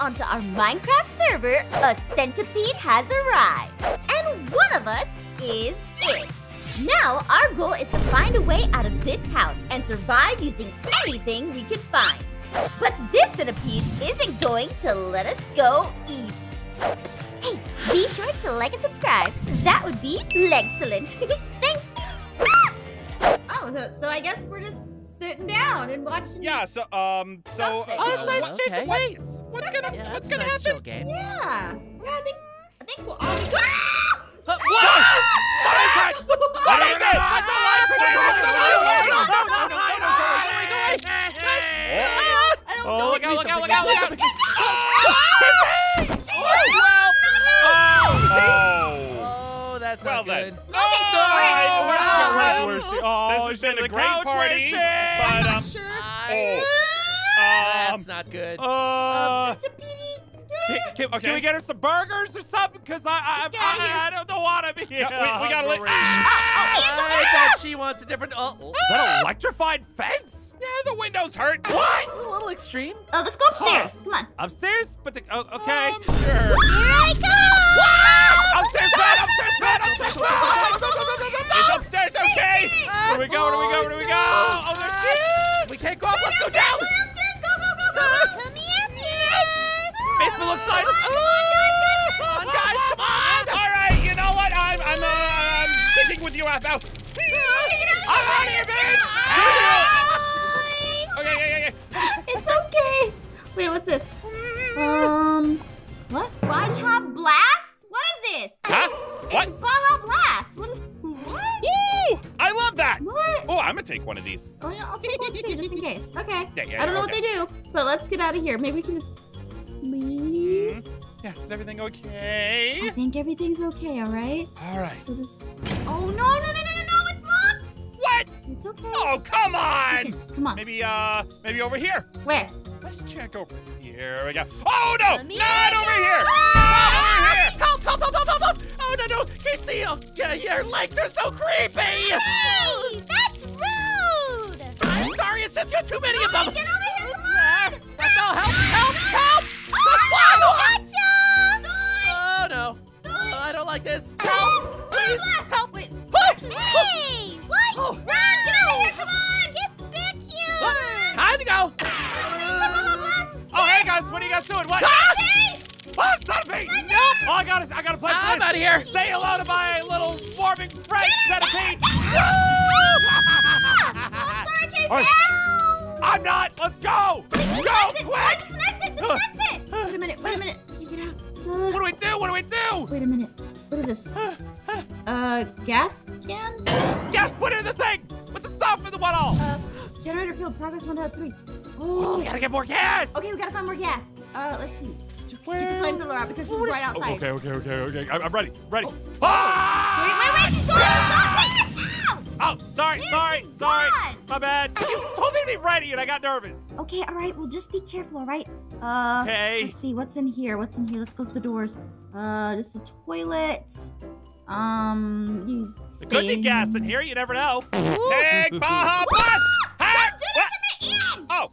onto our Minecraft server, a centipede has arrived. And one of us is it. Now, our goal is to find a way out of this house and survive using anything we can find. But this centipede isn't going to let us go easy. Psst, hey, be sure to like and subscribe. That would be excellent. Thanks. Oh, so, so I guess we're just sitting down and watching. Yeah, so, um, so. Something. uh, Oh, what- let's change the what- pace. What's gonna, Yeah, what's gonna nice happen? game. Yeah. Yeah, I think I think we'll all be. Uh, what? What is that? What is this? I don't Oh, know. look out, look out, look out, look out. Oh, Oh, that's well not then. good. All right, Oh, well, where's she? this has been a great party, but um, Sure. I- oh, um, That's not good. Uh, Centipede. Can, can, Okay. can we get her some burgers or something? Because I, I, Let's get outta here. I, I don't want to be here. Yeah, we- we gotta let- hungry. Ah! I bet she wants a different. Oh, oh. Is that electrified fence? yeah, the windows hurt. That's a little extreme. Oh, let's go upstairs. Come on. Upstairs? But the, oh, okay. Um, sure. Here I come! Upstairs bed, upstairs bed, upstairs bed. Is upstairs okay? Where do we go? Where do we go? Where do we go? Oh, there's shit. We can't go up. Let's go down. Basement looks like. Come on, guys. Come on. All right, you know what? I'm, I'm, uh, I'm sticking with you, Alpha. I'm out of here, bitch. Okay, yeah, yeah, yeah. It's okay. Wait, what's this? Um, what? Baja Blast? What is this? Huh? What? It's Baja Blast. What is? What? Ooh, I love that. What? Oh, I'm gonna take one of these. Oh, yeah, I'll take one too, just in case. Okay. Yeah, yeah, I don't know okay. what they do, but let's get out of here. Maybe we can just leave. Yeah, is everything okay? I think everything's okay. All right. All right. So just. Oh no no no no no no! It's locked. What? It's okay. Oh, come on. Okay, come on. Maybe, uh, maybe over here. Where? Let's check over here. We go. Oh no, not over here. Not over here. Help, help, help, help, help, help. Oh, no, no. Casey, oh, yeah, your legs are so creepy. Hey, that's rude! I'm sorry, it's just you too many of them. Get over here! Come Ah, on! No, help, help, help. Oh, like this. Help, please, help me. Push. Hey! What? Oh. Run! Get out of here! Come on! Get back here! Oh, time to go. Oh, hey guys, what are you guys doing? What? Ah! Oh, centipede! Nope. Oh, I gotta, I gotta play for I'm this. outta here. Say hello to my little swarming friend, centipede. I'm sorry, Casey. All right. I'm not. Let's go. Go Exit, quick. This is an exit. This is an exit. Wait a minute. Wait a minute. You get out. What do we do? What do we do? Wait a minute. What is this? Uh, gas can? Yes, put in the thing. With the stuff in the all. Uh, generator field progress one out of three. Oh, so we gotta get more gas. Okay, we gotta find more gas. Uh, let's see. Get the Where- flamethrower out because she's right Oh, outside. okay, okay, okay, okay. I'm, I'm ready. Ready. Wait, Ah! wait, wait! She's gone! She's gone! Wait! Oh, sorry, sorry, sorry. gone? My bad. You told me to be ready, and I got nervous. Okay, all right. Well, just be careful, all right? Uh, Okay. let's see. What's in here? What's in here? Let's go to the doors. Uh, just a toilet. Um, you. There could be gas in here. You never know. Take Baja Blast. Hey, Don't what? this to! Oh,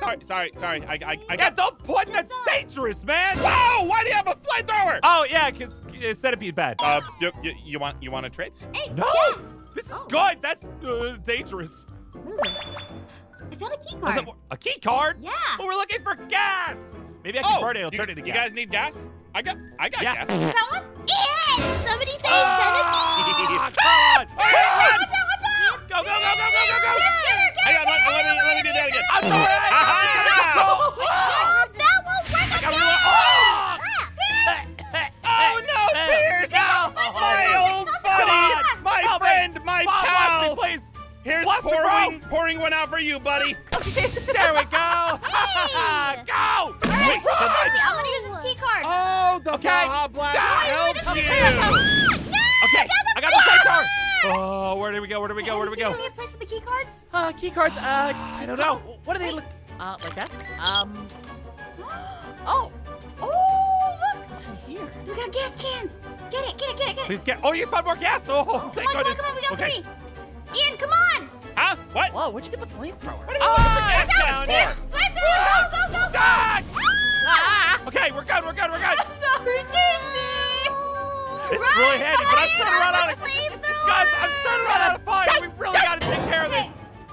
sorry, sorry, sorry. I, I, I Yeah, got. don't point. That's Just, dangerous, man. Whoa! Why do you have a flamethrower? Oh yeah, cause uh, centipede bad. Uh, you, you, you want, you want to trade? Hey, No! gas! This is Oh. good. That's uh, dangerous. What is this? I found a key Is card. it a key card? Yeah. But we're looking for gas. Maybe I can Oh, burn it. It'll you, turn it into you gas. guys need gas? I got, I got Yeah. gas. You found one? Ian! Somebody say Ah, centipede! come on! Hey, run! Watch out! Watch out! Go, go, go, go, go, go, go! Get her! Get Hang her! on, let, let me, let me do that again. I'm sorry. I got Ah! it under control. Oh, that won't work I got again! really- Oh! No, Pierce! No! My old buddy, on. my Help me. friend, my Bob, bless pal. me, please. Here's Bless me, pouring, pouring one out for you, buddy. There we go. Hey. go. Wait, so Casey, I'm gonna use this key card. Oh, the Okay. Baja Blast Go. helps you. Okay, I got the key card. Oh, where do we go? Where do we go? Where do we go? you any place for the key cards? Uh, key cards. Uh, I don't know. What do they look? Uh, like that? Um. Oh, Oh, look! what's in here? We got gas cans. Get it! Get it! Get it! Get it! Please get. Oh, you found more gas. Oh, Come thank on! Come on! goodness. Come on! We got okay. three. Ian, come on! Huh? What? Whoa, where'd you get the flamethrower? What are we looking for Ah, gas down cans here. for? Flamethrower! Go! Go! Go! Go! Ah! Ah! Okay, It's really handy, but I'm starting to run out of guys. I'm starting to run out of fire. We really gotta take care of this.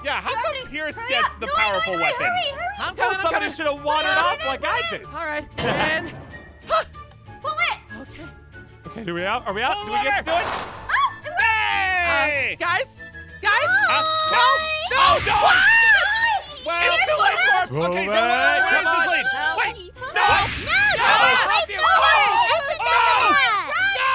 Yeah, how come Pierce gets the No, powerful no, no, weapon? Hurry, hurry. I'm Well, coming, I'm somebody coming. should have wandered off like I did. All right, and huh, Pull it. okay. Okay, do we out? Are we out? Do we get to do it? Oh, it worked. Hey! Uh, guys, guys. Huh? Oh, No, no! Well, Here's too late the for him. Okay, so Go back. where's Come his on. lead? Help. Wait, No, no, No. flamethrower. That's another one. no!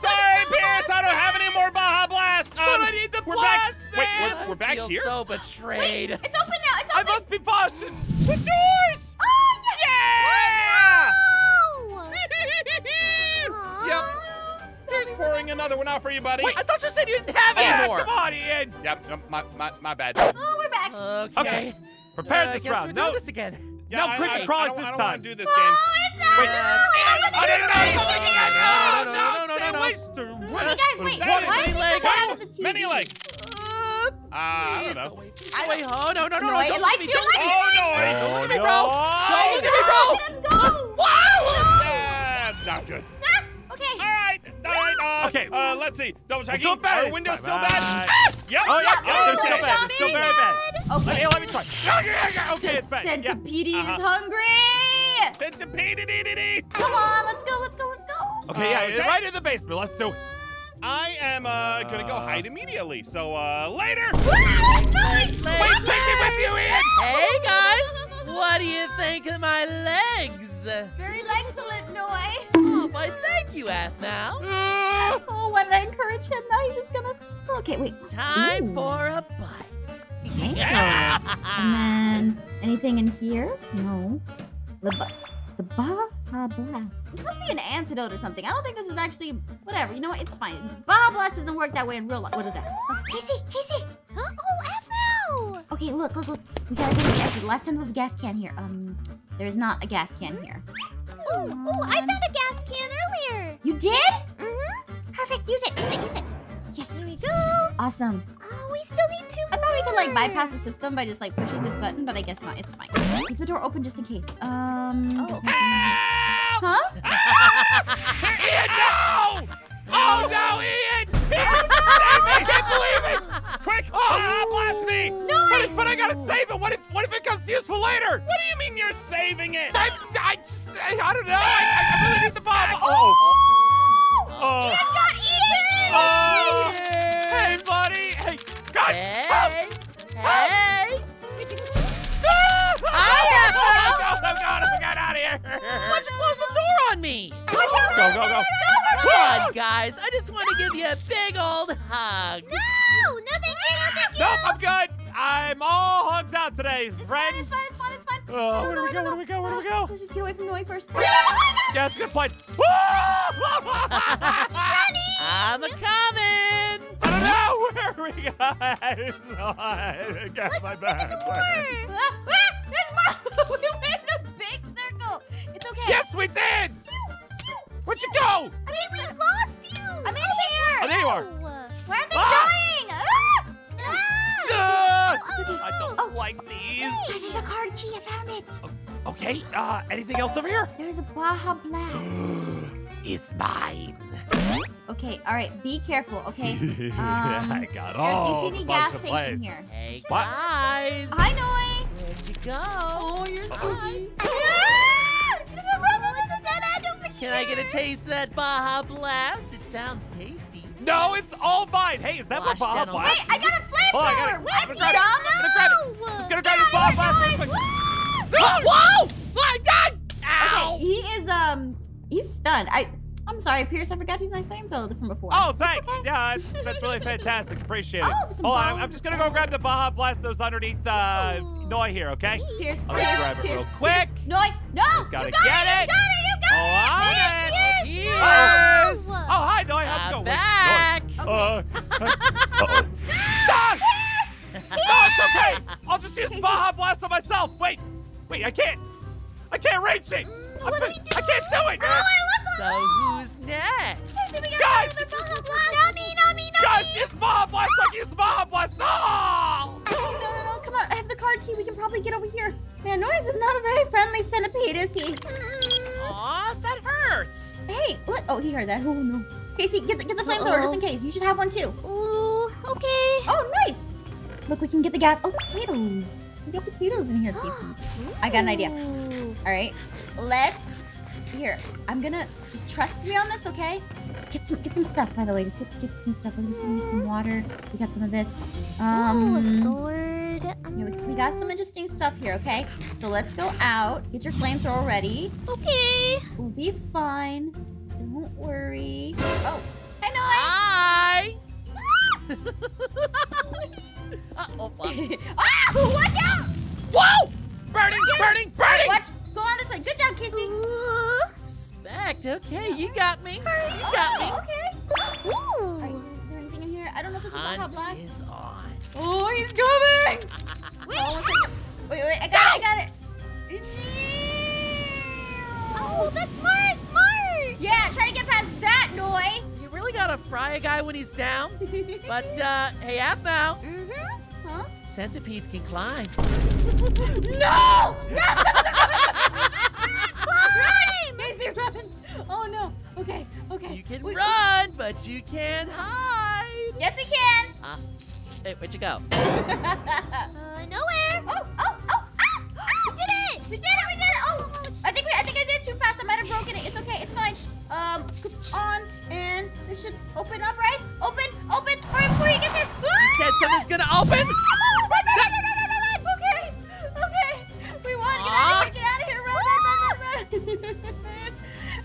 Sorry, Pierce, I don't have any more Baja Blast. Um, But I need the we're blast, back. Wait, man. we're, we're back I feel here. so betrayed. It's open now. It's open. I must be Boston. The doors. Oh, Yeah! no. Yep. Here's pouring another one out for you, buddy. Wait, I thought you said you didn't have Oh. any Yeah, more. come on, Ian. Yep, um, my, my, my bad. Oh, we're back. Okay. Okay, prepare Uh, this I guess round. We're doing No, this again. Yeah, No I- creepy I, I, crawlers don't, this I don't want time. to do this game. Oh, it's out. Wait. No, I don't I didn't know you were want looking to at do it. No, no, no, no, no, no. Waster. Hey guys, wait. that? Why Many is legs. this out of the TV? Many legs. Uh, Uh, I please don't go know. away. Please go away. Oh, no, no, no, no. No, it Don't likes look at me. you, Don't look at me. Oh, no. Oh, Look at me, no. bro. Don't look at me, bro. Let him go. Wow. That's not good. Ah, okay. All right, all right. Uh, Okay. Uh, let's see. Double checking. We'll do Our window's still bad. Uh, Ah! Yep. Oh, yeah, yep, yeah, still bad. They're still very bad. Okay. Hey, let me try. Okay, okay, okay, it's bad. Centipede Uh-huh. is hungry. Centipede. Come on, let's go, let's go, let's go. Okay, yeah, right in the basement. Let's do it. I am uh, gonna go hide immediately. So uh, later. Wait, take me with you, Ian. Hey, guys. What do you think of my legs? Very excellent, Noi. Oh, why, thank you, Aphmau. Uh, Oh, why did I encourage him? Now he's just gonna. Okay, wait. Time Ooh. for a bite. Yeah. And then anything in here? No. The ba- the Baja Blast. This must be an antidote or something. I don't think this is actually whatever. You know what? It's fine. Baja Blast doesn't work that way in real life. What is that? Oh, Casey, Casey. Huh? Oh, F Okay, look, look, look. We gotta go to the exit. Last time there was a gas can here. Um, there's not a gas can here. Ooh, ooh, I found a gas can earlier. You did? Mm-hmm. Perfect. Use it. Use it. Use it. Yes. Here we go. Awesome. Oh, we still need two I thought we could like bypass the system by just like pushing this button, but I guess not. It's fine. Keep the door open just in case. Um. Oh. There's nothing in here. Huh? Ian, no! Oh, no, Ian! I can't believe it! Quick! Oh. Ah, blast me! But, if- but I gotta save it. What if, what if it comes useful later? What do you mean you're saving it? I, I, just, I, I don't know. I, I really need the bomb. Oh, oh, Ian got eaten! oh. Hey, buddy. Hey, guys. Hey, hey. Go, go, go. Come on, guys. I just want to give you a big old hug. No, no, thank you, no, thank you. Nope, I'm good. I'm all hugged out today, It's friends. fine, it's fine, it's fine. Oh, where do we go? Where do we go? Where do we go? Let's just get away from the way first. Yeah, that's a good point. I'm a coming. I don't know where we go. I don't know. I got my back. There's more. we went in a big circle. It's okay. Yes, we did. Where'd you go? I mean, we lost you. I'm in here. Oh, there you are. Why are they Ah! dying? Ah! Uh, It's okay. I don't Oh. like these. Guys, there's a card key. I found it. Okay, uh, anything else over here? There's a Baja Blast. It's mine. Okay, all right. Be careful, okay? I got Eric, all you see any gas bunch of tanks in here? Hey, What? guys. Hi, Noi. Where'd you go? Oh, you're so cute. Can I get a taste of that Baja Blast? It sounds tasty. No, it's all mine. Hey, is that Flash my Baja Blast? Wait, I got a Hold on, I got flamethrower. it. Wait, I'm gonna grab it. dumb. I'm gonna grab it. No. Just gonna grab this Baja Blast real quick. Whoa! Whoa! My God! Okay, he is um, he's stunned. I, I'm sorry, Pierce. I forgot he's my flame flamethrower from before. Oh, thanks. Yeah, that's, that's really fantastic. Appreciate it. Oh, some Hold on, I'm- I'm just gonna go grab the Baja Blast those underneath uh, Noi here, okay? Pierce, I'll Pierce, just grab it Pierce, real quick. Pierce. No, no, Just gotta you got get it. it. You got it. You got Oh, it. on Pierce, it. Pierce. Yes! Oh, hi, Noi. How's it I'm going? back. Wait, Noi. Uh, uh-oh. Stop! No, it's okay. I'll just use Casey. Baja Blast on myself. Wait, wait, I can't. I can't reach it. Mm, I'm- what do we I can't do it. So who's next? Guys, Not me, not me, not guys, use Baja Blast like use Baja Blast. No! No, no, no, no, come on. I have the card key. We can probably get over here. Man, Noi's is not a very friendly centipede, is he? Aw, that hurts. Hey, look. Oh, he heard that. Oh, no. Casey, get the, get the flamethrower just in case. You should have one too. Ooh, okay. Oh, nice. Look, we can get the gas. Oh, potatoes. We got potatoes in here, Casey. I got an idea. All right, let's. Here, I'm gonna just trust me on this, okay? Just get some get some stuff. By the way, just get get some stuff. We're just gonna need some water. We got some of this. Um, Ooh, a sword. yeah, we, we got some interesting stuff here, okay? So let's go out. Get your flamethrower ready. Okay. We'll be fine. Worry. Oh, I know. Hi! uh, oh, ah! Watch out! Whoa! Burning, burning, burning! Watch. Go on this way. Good job. Ooh. Respect, okay, you got me. You got me. Okay. Ooh. All right, is, is there anything in here? I don't know if there's a Baja Blast. is on. Oh, he's coming! Oh, one second. wait, wait, I got it, I got it. Oh, that's smart, gotta fry a guy when he's down. But, uh, hey, Aphmau, Mm-hmm. Huh? centipedes can climb. No! Run! Maisie, run! Oh no. Okay, okay. You can Wait, run, but you can't hide. Yes, we can. Ah, hey, where'd you go? Uh, nowhere. oh, oh, oh! Ah! Ah! Did it. We did it! We did it! Oh, I think we, I think I did it too fast. I might have broken it. It's okay. It's fine. Um, on, and this should open up, right? Open, open. Hurry before you get there. You said something's gonna open? Okay, okay. We won. Get out of here. Ah! Get out of here. Run, run, run, run,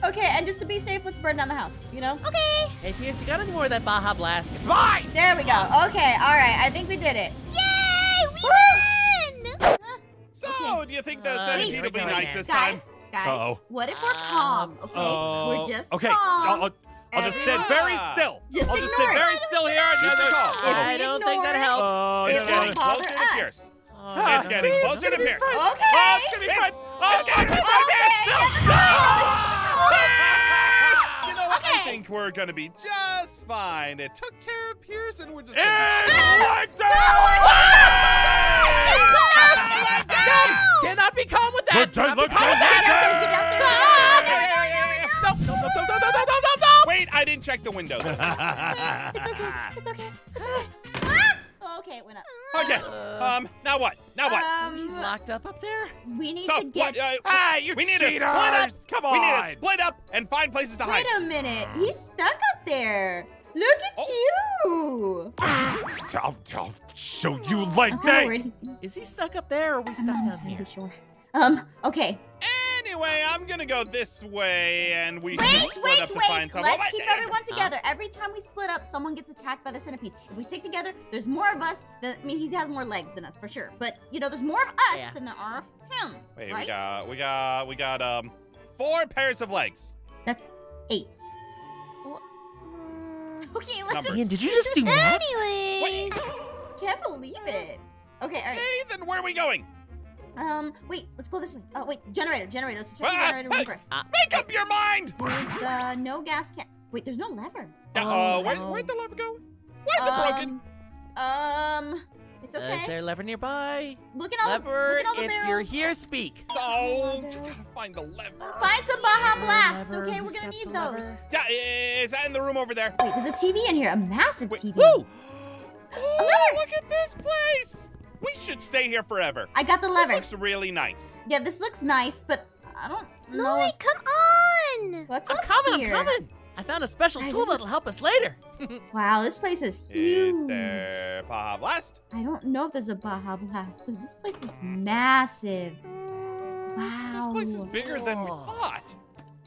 run. okay, and just to be safe, let's burn down the house. You know? Okay. Hey, Pierce, you got any more of that Baja Blast? It's mine! There we go. Okay, all right. I think we did it. Yay! We won. So, do you think the Uh, centipede wait, will be nice wait. this time? Guys, guys. Uh-oh. What if we're calm? Okay, Oh, we're just okay. calm. Uh, uh, I'll just sit very still. Just I'll just sit very still here. No, no, no. I don't think that helps. it, it won't bother. Pierce. It's getting closer to Pierce. Okay. Oh, it's getting close. Oh, it's getting close to Pierce. No, I think we're going to be just fine. It took care of Pierce, and we're just going to... It's like that! No, Cannot be calm with that. Cannot be calm with that. No, no, no, no, no, no, no. Wait, I didn't check the windows. It's okay. It's okay. It's okay. Ah! Okay, it went up. Okay. Um. Now what? Now what? Um, He's locked up up there. we need so to get. what? Uh, Ah, you we need to cheaters! split up. Come on. We need to split up and find places to hide. Wait a minute. He's stuck up there. Look at you. I'll, I'll show you like I'm that. worried Is he stuck up there or are we I'm stuck not down here? Sure. Um. Okay. Anyway, I'm gonna go this way, and we Wait, should split wait, up to wait. find some. Let's Oh, keep wait, everyone together. Every time we split up, someone gets attacked by the centipede. If we stick together, there's more of us. Than, I mean, he has more legs than us for sure. But you know, there's more of us Yeah. than there are of him. Wait, right? we got, we got, we got um, four pairs of legs. That's eight. Mm, Okay, let's Numbers. Ian, did you just do that? Anyways. just. Can't believe it. Okay, all right. Okay, then where are we going? Um, wait. Let's go this way. Oh, wait. Generator. Generator. Let's check the Ah, generator room hey. first. Make up your mind. There's uh no gas can. Wait, there's no lever. Uh, Oh, where, no. where'd the lever go? Why is it broken? Um, um, it's Uh, okay. is there a lever nearby? look at all the Lever, look at all the if barrels. you're here, speak. Oh, you gotta find the lever. Find some Baja Blast. Lever, Okay, we're gonna need those. lever? Yeah, is that in the room over there? Wait, there's a TV in here, a massive Wait, TV. Woo! Oh, look at this place. We should stay here forever. I got the This lever. looks really nice. Yeah, this looks nice, but I don't know No, wait, come on. what's I'm up coming, here. I'm coming. I found a special I tool just- that'll help us later. Wow, this place is huge. Is huge. there Baja Blast? I don't know if there's a Baja Blast, but this place is massive. Mm, Wow. This place is bigger than we thought.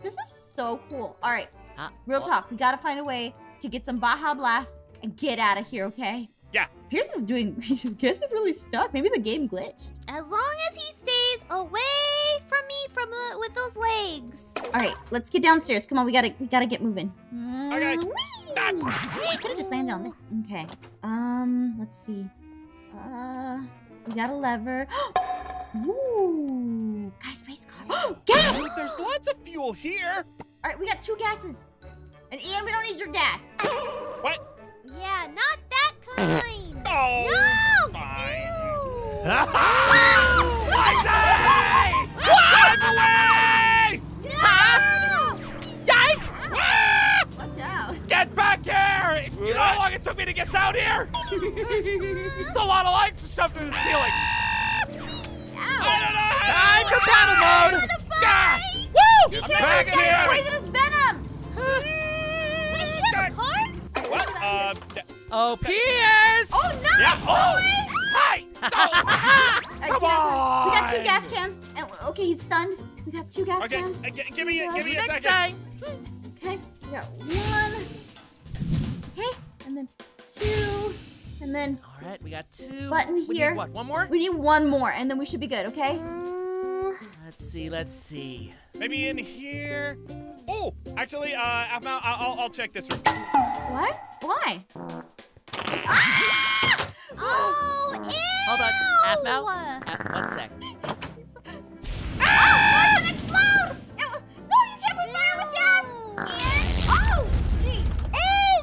This is so cool. All right, Uh, real oh, talk. We gotta find a way to get some Baja Blast and get out of here, okay? Yeah. Pierce is doing. Pierce is really stuck. Maybe the game glitched. As long as he stays away from me from the, with those legs. All right, let's get downstairs. Come on, we gotta we gotta get moving. Okay. Whee! Could have just landed on this. Okay. Um, let's see. Uh, we got a lever. Ooh, guys, race car. gas! Wait, there's lots of fuel here. All right, we got two gases. And Ian, we don't need your gas. What? Yeah, not Oh, no! Away! No! Watch out. Get back here! You know how long it took me to get down here? it's a lot of lights to shove through the ceiling. Time for mode! Ah! Woo! Back Oh, Pierce! Oh no! yeah. Oh! Hey! No! Uh, Come yeah, We got two gas cans. Okay, he's stunned. We got two gas Okay, cans. uh, give me, a- give me a next second. time. Okay, we got one. Okay, and then two, and then All right, we got two. Button We need here. what? One more? we need one more, and then we should be good. Okay? Mm, Let's see. Let's see. Maybe in here. Oh, actually, uh, I'll, I'll, I'll check this room. What? Why? Oh, ew! Hold on. Half now. Uh, one sec. Oh, it's an explode! Ew, No, you can't put fire with gas. Ew. Oh, gee.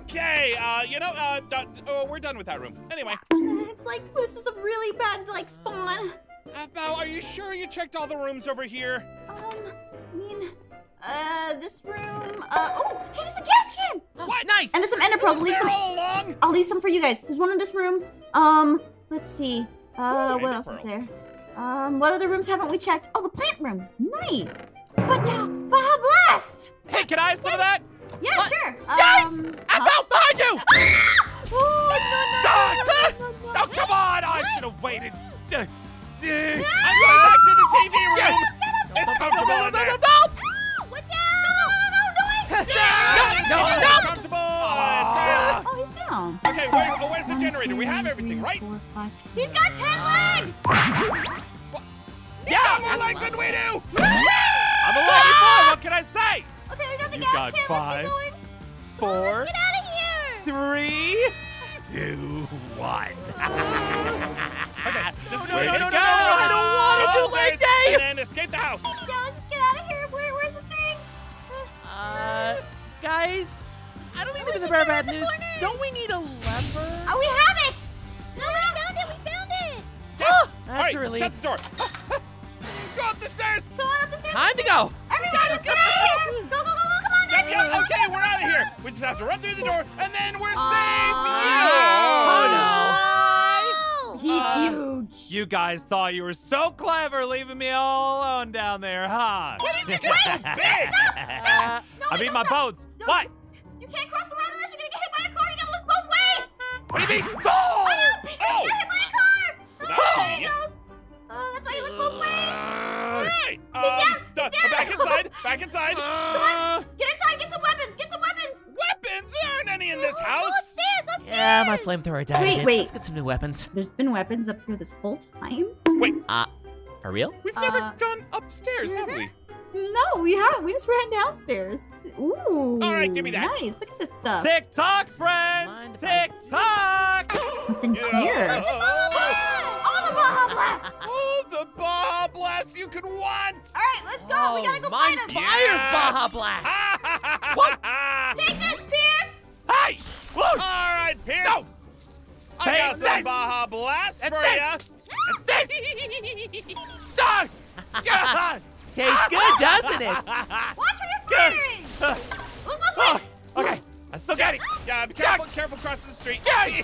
Okay, uh, you know, uh, d- oh, we're done with that room. Anyway, It's like this is a really bad like spawn. Aphmau, are you sure you checked all the rooms over here? Um, I mean, uh, this room. Uh, oh, hey, there's a gas can. Oh, What? Nice. And there's some ender pearls. I'll leave some. along? I'll leave some for you guys. There's one in this room. Um, let's see. Uh, Ooh, what ender else is there? Um, what other rooms haven't we checked? Oh, the plant room. Nice. But uh, Baja Blast. Hey, can I have some of that? Yeah, What? sure. Yay! Um, I'm out behind you! oh, no, no, no, no, no, no. Oh, come on! I should have waited. Duh, duh. I'm going back to the TV room. It's comfortable in there. No, no, Watch out! no, no, It's no. comfortable. Uh, it's Oh, he's down. great. Okay, wait, oh, where's the generator? We have everything, right? He's got ten legs. Yeah, more legs than we do. I'm a lucky boy. What can I say? Okay, we got the You gas got can. five. Let's get going. Four, Get out of here! three, two, one. Okay, just no, wait. no, no, no, go. I don't want to do Upstairs, late day. And then escape the house. Guys, I don't mean to be the bearer of bad news. corner. Don't we need a lever? Oh, we have it. No, we found it! We found it! Yes. That's All right, a relief. Shut the door. Go up the stairs. Go on up the stairs. Time to go. Everybody, let's get out of here. Go, go, go, go. Come on, Yep, guys. yep, okay, we're out of here. We just have to run through the door, and then we're Oh, safe. Oh, Oh! He's Uh, huge. You guys thought you were so clever leaving me all alone down there, huh? What did you do? Big. Uh, I mean, my bones. No, What? You can't cross the road unless you're gonna get hit by a car. You gotta look both ways. What do you mean? Oh, Oh! no, Peter's Oh. got hit by a car. That's Oh, there he goes. Oh, that's why you look both ways. All right. Um, down, done. he's down. back inside. Back inside. Uh, Get inside. Get some weapons. Get some weapons. Weapons? There aren't any in this house. Upstairs, upstairs! yeah, my flamethrower died. Wait, again. wait. Let's get some new weapons. There's been weapons up here this whole time. Wait. Uh, for real? We've never Uh, gone upstairs, have we? No, we haven't. We just ran downstairs. Ooh. All right, give me that. Nice. Look at this stuff. Tick tock, friends. Mind if I Tick tock. What's in Yeah. here? Oh, Oh, the Baja Blast. oh, the Baja Blast you could want. All right, let's go. we gotta go Oh, find him. fires Yes. Baja Blast. what? Take this, Pierce. Hey! Whoa! All right, Pierce. No. I Take got some this. Baja Blast And for this. you. Dog! God! Tastes good, doesn't it? Watch where you're firing. Oh, okay, I still got it. Yeah, be careful, careful crossing the street. Oh, you!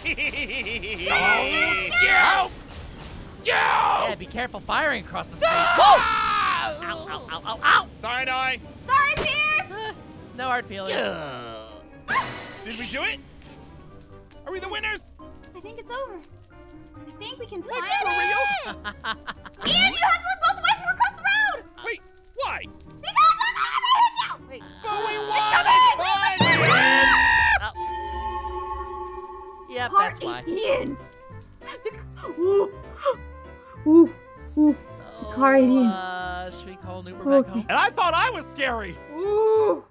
You! Yeah, be careful firing across the street. Whoa! Ah! Ow, ow, ow, ow, ow! Sorry, Noi. Sorry, Pierce. No hard feelings. Did we do it? Are we the winners? I think it's over. I think we can We find did a it! Ian, you have to look both ways from across the road. Wait, why? Because it's not hit you. Wait. But we It's won! coming. We win! Yep, Poor that's why. Ian. Ooh. Ooh. Ooh. So, car idiot. uh, should we call an Uber back Okay. home? And I thought I was scary. Ooh.